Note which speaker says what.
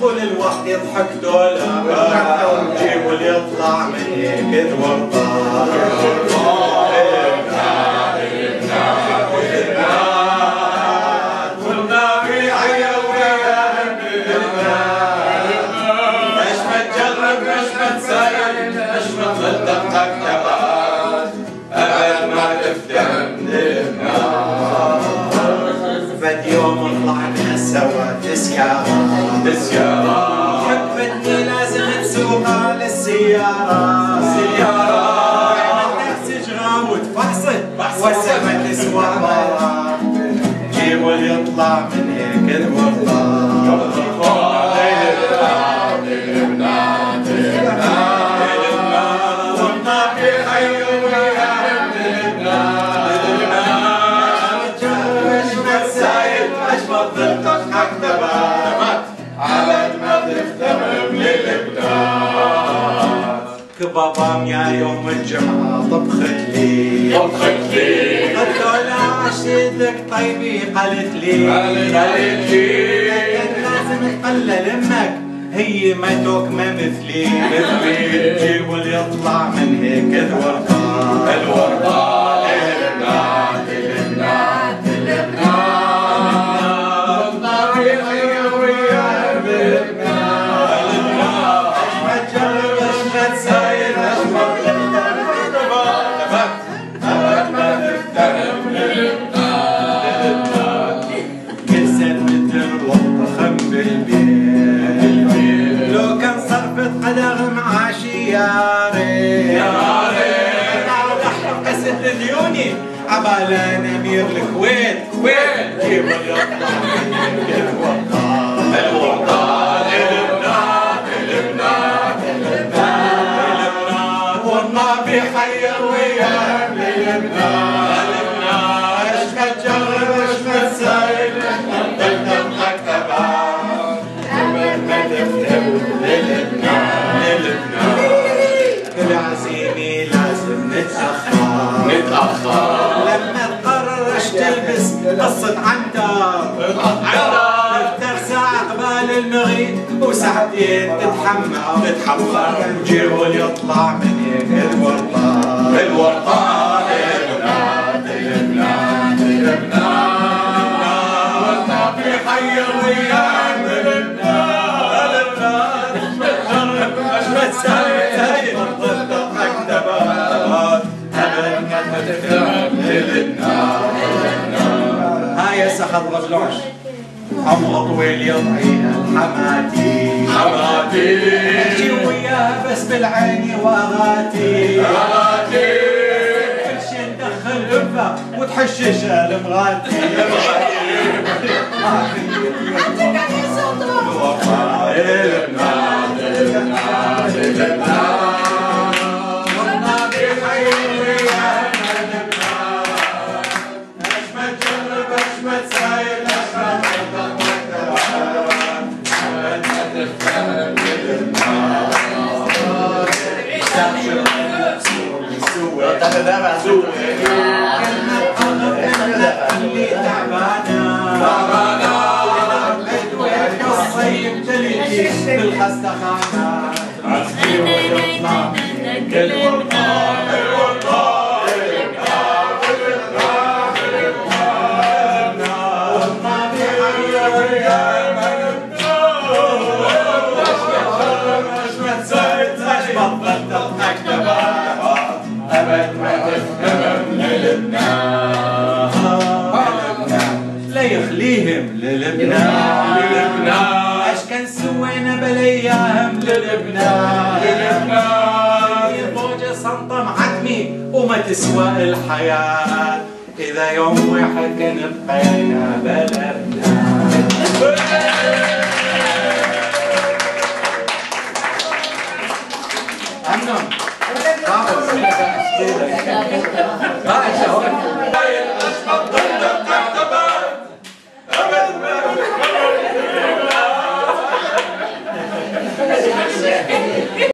Speaker 1: طول الوقت يضحك دولا جيبوا اللي يطلع من هيك الورطة للسيارة
Speaker 2: سيارة
Speaker 1: تجرى وتفحصت وسمة تسوى مرة جيبوا يطلع من هيك الورطة كبابام يا يوم الجمعة. طبخت لي
Speaker 2: طبخت لي
Speaker 1: قلت له عشيت لك طيبي قالت لي.
Speaker 2: قالت لي.
Speaker 1: كان لازم تقلل أمك هي ما توك ما مثلي. مثلي جيبوا اللي يطلع من هيك الورقة.
Speaker 2: الورقة.
Speaker 1: صرفت قدر مع شياري قصة ديوني عبالة أمير الكويت
Speaker 2: وين؟
Speaker 1: جيبوا اللي قصة عنتر تفتر ساعة قبال المغيب وساعتين تتحمر جيبوا اللي يطلع من هيك الورطة
Speaker 2: الورقة
Speaker 1: هاي سخط غزلوش عمره طويل يضعيها حماتي.
Speaker 2: حماتي.
Speaker 1: أمشي وياها بس بالعين وأغاتي.
Speaker 2: حماتي
Speaker 1: كل شي ندخل لفه وتحششها المغاتي
Speaker 2: للبنات للبنات
Speaker 1: اللي تعبانه الصيف تليجي بالخستخانه عزمي ويطلع لا للبنان
Speaker 2: للبنان
Speaker 1: موجة سنطة معتمي وما تسوى الحياة. إذا يوم واحد كان بقينا بلا